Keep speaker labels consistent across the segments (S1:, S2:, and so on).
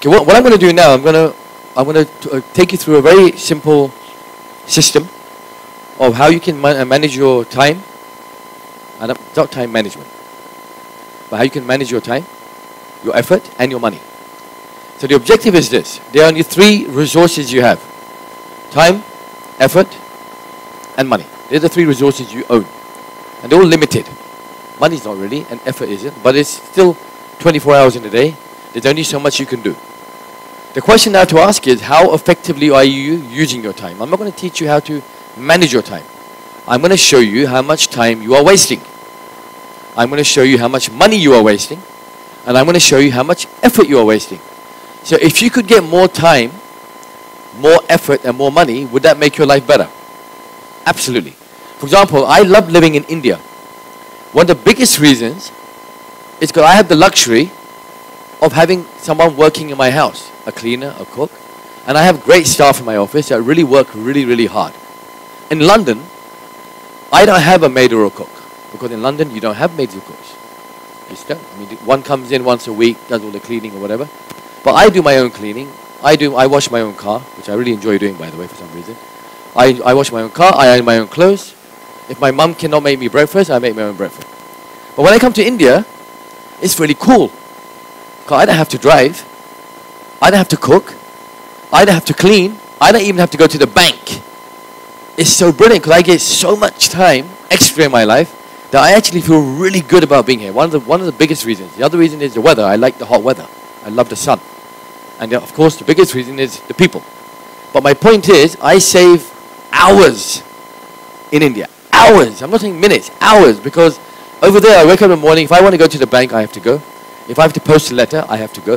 S1: Okay, what, what I'm going to do now, I'm going to I'm going to uh, take you through a very simple system of how you can man- uh, manage your time. And not time management, but how you can manage your time, your effort, and your money. So the objective is this: there are only three resources you have: time, effort, and money. They're the three resources you own, and they're all limited. Money's not really, and effort isn't, but it's still 24 hours in a day. There's only so much you can do. The question now to ask is how effectively are you using your time? I'm not going to teach you how to manage your time. I'm going to show you how much time you are wasting. I'm going to show you how much money you are wasting. And I'm going to show you how much effort you are wasting. So if you could get more time, more effort, and more money, would that make your life better? Absolutely. For example, I love living in India. One of the biggest reasons is because I have the luxury of having someone working in my house, a cleaner, a cook, and I have great staff in my office that really work really, really hard. In London, I don't have a maid or a cook because in London you don't have maids or cooks. You just don't. I mean, one comes in once a week, does all the cleaning or whatever. But I do my own cleaning. I do. I wash my own car, which I really enjoy doing, by the way, for some reason. I, I wash my own car. I iron my own clothes. If my mum cannot make me breakfast, I make my own breakfast. But when I come to India, it's really cool. I don't have to drive. I don't have to cook. I don't have to clean. I don't even have to go to the bank. It's so brilliant because I get so much time extra in my life that I actually feel really good about being here. One of the one of the biggest reasons. The other reason is the weather. I like the hot weather. I love the sun. And uh, of course, the biggest reason is the people. But my point is, I save hours in India. Hours. I'm not saying minutes. Hours. Because over there, I wake up in the morning. If I want to go to the bank, I have to go. If I have to post a letter, I have to go.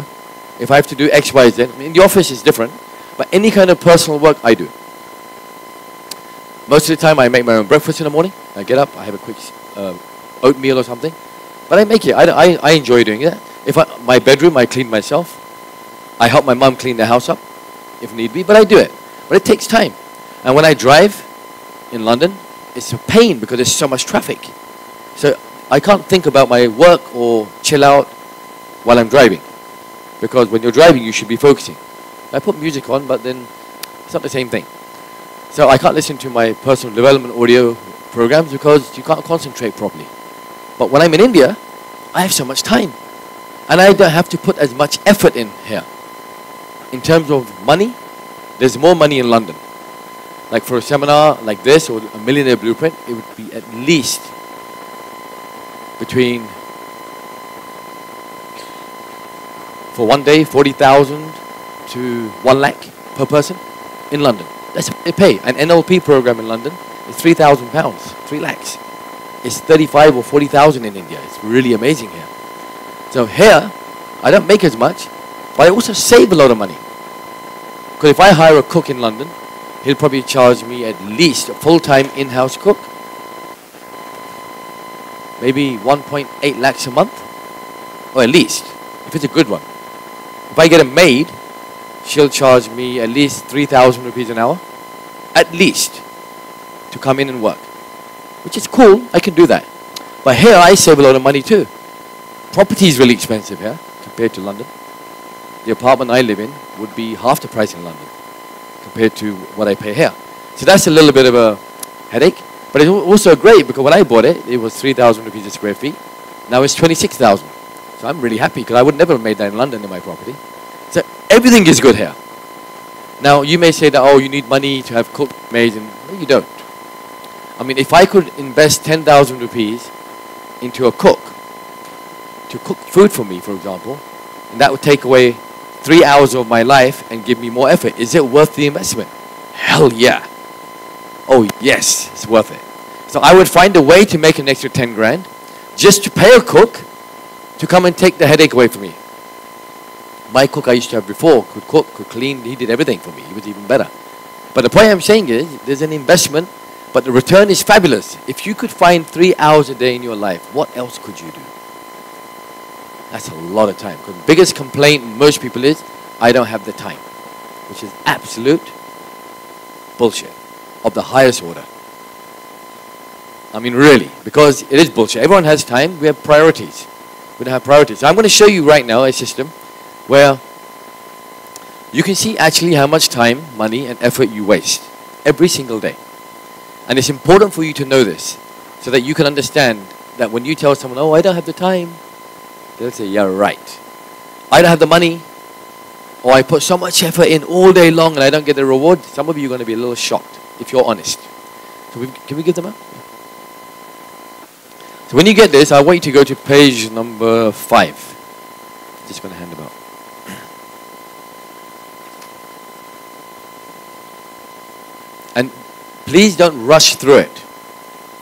S1: If I have to do X, Y, Z. I mean, in the office, is different. But any kind of personal work, I do. Most of the time, I make my own breakfast in the morning. I get up, I have a quick uh, oatmeal or something. But I make it. I, I, I enjoy doing that. If I, my bedroom, I clean myself. I help my mom clean the house up, if need be. But I do it. But it takes time. And when I drive in London, it's a pain because there's so much traffic. So I can't think about my work or chill out while I'm driving. Because when you're driving, you should be focusing. I put music on, but then it's not the same thing. So I can't listen to my personal development audio programs because you can't concentrate properly. But when I'm in India, I have so much time. And I don't have to put as much effort in here. In terms of money, there's more money in London. Like for a seminar like this or a millionaire blueprint, it would be at least between for one day 40,000 to 1 lakh per person in London. That's what they pay. An NLP program in London is 3,000 pounds, 3 lakhs. It's 35 or 40,000 in India. It's really amazing here. So here, I don't make as much, but I also save a lot of money. Because if I hire a cook in London, he'll probably charge me at least a full-time in-house cook, maybe 1.8 lakhs a month, or at least, if it's a good one. If I get a maid, she'll charge me at least 3,000 rupees an hour, at least, to come in and work. Which is cool, I can do that. But here I save a lot of money too. Property is really expensive here compared to London. The apartment I live in would be half the price in London compared to what I pay here. So that's a little bit of a headache. But it's also great because when I bought it, it was 3,000 rupees a square feet. Now it's 26,000. So I'm really happy because I would never have made that in London in my property. So everything is good here. Now you may say that, oh, you need money to have cook maids, and no, you don't. I mean, if I could invest 10,000 rupees into a cook to cook food for me, for example, and that would take away three hours of my life and give me more effort, is it worth the investment? Hell yeah. Oh, yes, it's worth it. So I would find a way to make an extra 10 grand just to pay a cook to come and take the headache away from me. My cook I used to have before could cook, could clean, he did everything for me. He was even better. But the point I'm saying is, there's an investment, but the return is fabulous. If you could find three hours a day in your life, what else could you do? That's a lot of time. Because the biggest complaint most people is, I don't have the time. Which is absolute bullshit of the highest order. I mean, really, because it is bullshit. Everyone has time. We have priorities. Don't have priorities. So I'm going to show you right now a system where you can see actually how much time, money, and effort you waste every single day. And it's important for you to know this so that you can understand that when you tell someone, oh, I don't have the time, they'll say, yeah, right. I don't have the money, or I put so much effort in all day long and I don't get the reward. Some of you are going to be a little shocked if you're honest. We, can we give them up? When you get this, I want you to go to page number five. Just going to hand them out. And please don't rush through it.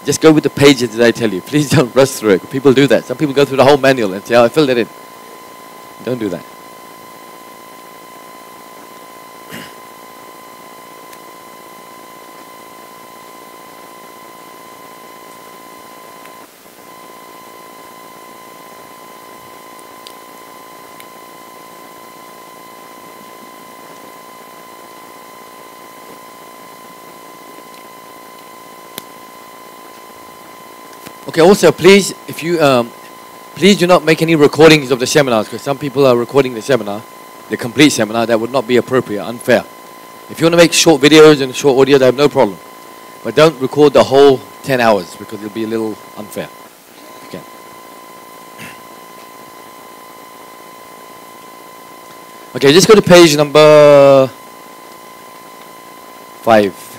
S1: Just go with the pages that I tell you. Please don't rush through it. People do that. Some people go through the whole manual and say, oh, I filled it in. Don't do that. Okay, also please, if you, um, please do not make any recordings of the seminars because some people are recording the seminar, the complete seminar, that would not be appropriate, unfair. If you want to make short videos and short audio, I have no problem. But don't record the whole 10 hours because it'll be a little unfair. Okay. Okay, just go to page number five.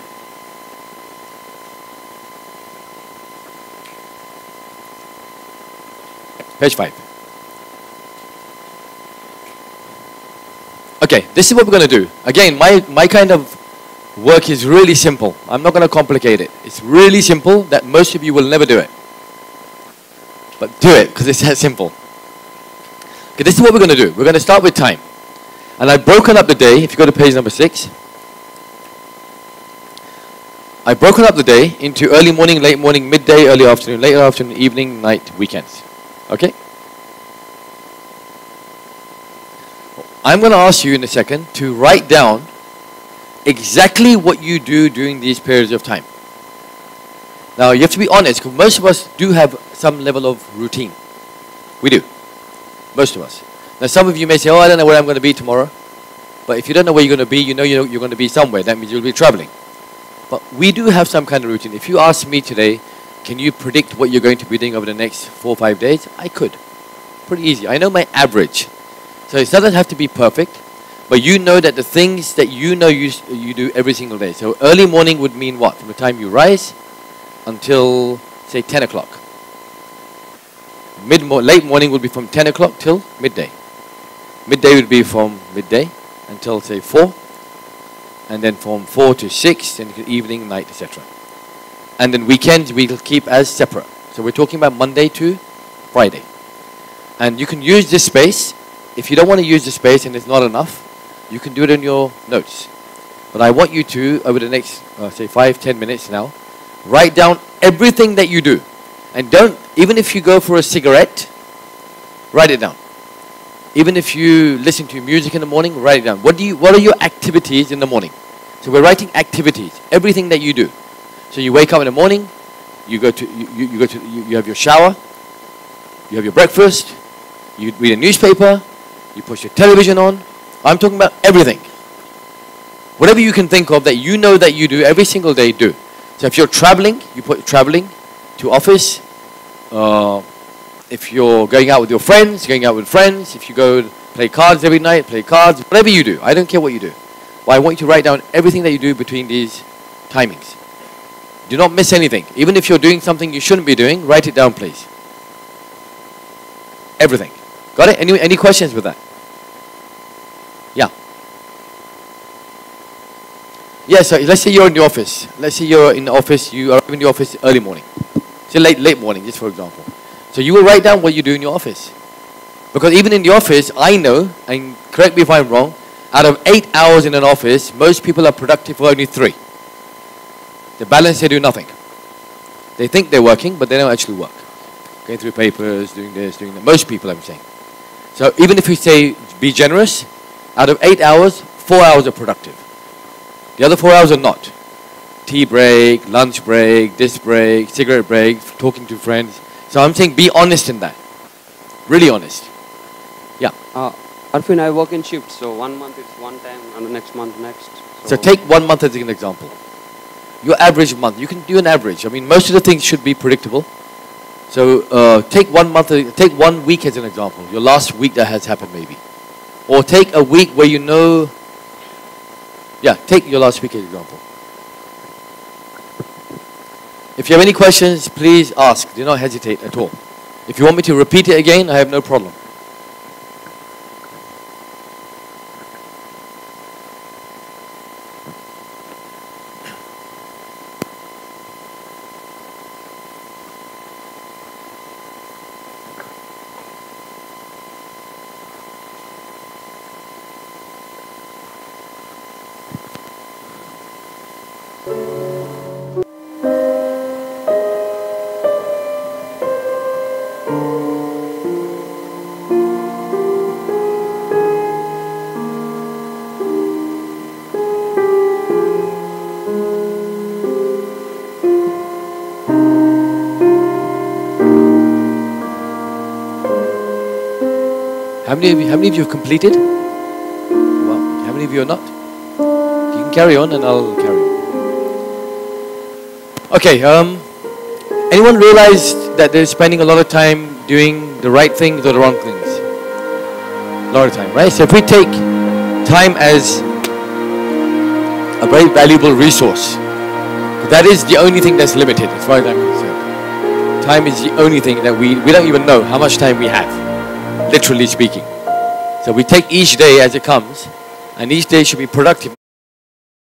S1: Page 5. Okay, this is what we're going to do. Again, my, my kind of work is really simple. I'm not going to complicate it. It's really simple that most of you will never do it. But do it because it's that simple. Okay, this is what we're going to do. We're going to start with time. And I've broken up the day, if you go to page number 6. I've broken up the day into early morning, late morning, midday, early afternoon, late afternoon, evening, night, weekends. Okay? I'm going to ask you in a second to write down exactly what you do during these periods of time. Now, you have to be honest, because most of us do have some level of routine. We do. Most of us. Now, some of you may say, oh, I don't know where I'm going to be tomorrow. But if you don't know where you're going to be, you know you're going to be somewhere. That means you'll be traveling. But we do have some kind of routine. If you ask me today, can you predict what you're going to be doing over the next four or five days? I could. Pretty easy. I know my average. So it doesn't have to be perfect, but you know that the things that you know you, you do every single day. So early morning would mean what? From the time you rise until, say, 10 o'clock. Mid -mo late morning would be from 10 o'clock till midday. Midday would be from midday until, say, 4. And then from 4 to 6, and evening, night, etc. And then weekends we'll keep as separate. So we're talking about Monday to Friday. And you can use this space. If you don't want to use the space and it's not enough, you can do it in your notes. But I want you to, over the next, uh, say, five, ten minutes now, write down everything that you do. And don't, even if you go for a cigarette, write it down. Even if you listen to music in the morning, write it down. What, do you, what are your activities in the morning? So we're writing activities, everything that you do. So you wake up in the morning, you go to you, you, go to you, you have your shower, you have your breakfast, you read a newspaper, you put your television on. I'm talking about everything. Whatever you can think of that you know that you do every single day, do. So if you're traveling, you put traveling to office. Uh, if you're going out with your friends, going out with friends. If you go play cards every night, play cards. Whatever you do, I don't care what you do. But I want you to write down everything that you do between these timings. Do not miss anything. Even if you're doing something you shouldn't be doing, write it down, please. Everything. Got it? Any, any questions with that? Yeah. Yeah, so let's say you're in the office. Let's say you're in the office, you are in the office early morning. Say late, late morning, just for example. So you will write down what you do in your office. Because even in the office, I know, and correct me if I'm wrong, out of eight hours in an office, most people are productive for only three. The balance, they do nothing. They think they're working, but they don't actually work. Going through papers, doing this, doing that. Most people, I'm saying. So even if we say be generous, out of eight hours, four hours are productive. The other four hours are not. Tea break, lunch break, this break, cigarette break, talking to friends. So I'm saying be honest in that. Really honest. Yeah.
S2: Uh, Arfeen, I work in shifts, so one month it's one time, and the next month next.
S1: So take one month as an example. Your average month. You can do an average. I mean, most of the things should be predictable. So uh, take one month, take one week as an example. Your last week that has happened maybe. Or take a week where you know, yeah, take your last week as an example. If you have any questions, please ask. Do not hesitate at all. If you want me to repeat it again, I have no problem. Many of you, how many of you have completed? Wow. How many of you are not? You can carry on and I'll carry on. Okay, um, anyone realized that they're spending a lot of time doing the right things or the wrong things? A lot of time, right? So if we take time as a very valuable resource, that is the only thing that's limited as far as I'm concerned. Time is the only thing that we, we don't even know how much time we have literally speaking. So we take each day as it comes, and each day should be productive.